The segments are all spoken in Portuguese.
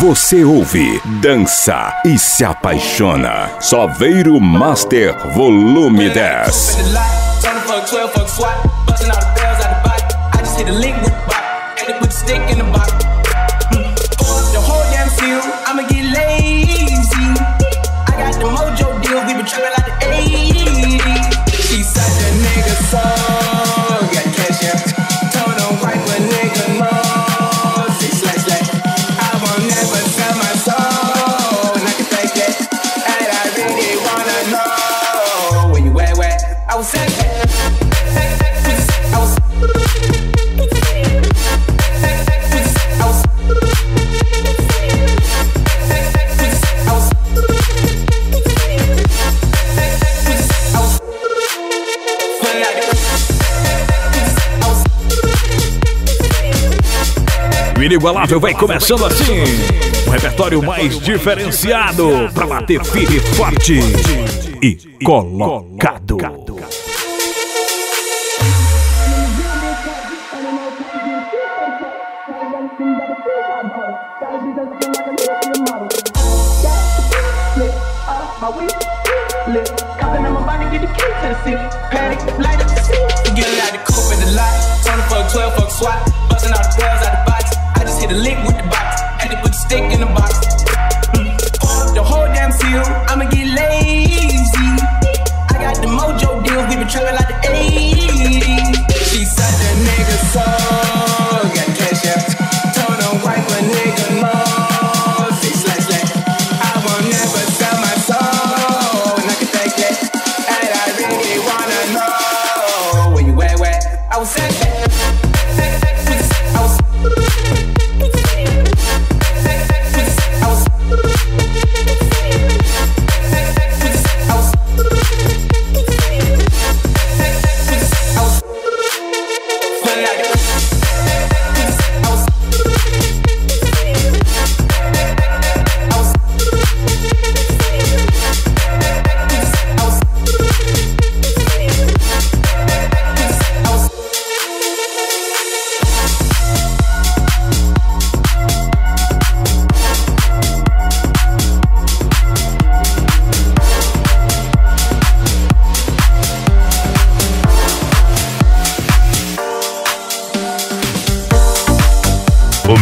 Você ouve, dança e se apaixona. Só Veiro Master Volume 10. I'ma get lazy. I got the mojo deal, we been trapping like the inigualável vai começando assim. Um repertório mais diferenciado para bater firme forte e colocado. Get out the coupe in the lot. Turn fuck 12, fuck SWAT. Busting all the bells out the hit a lick I was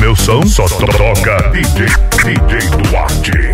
meu som só toca DJ, DJ Duarte.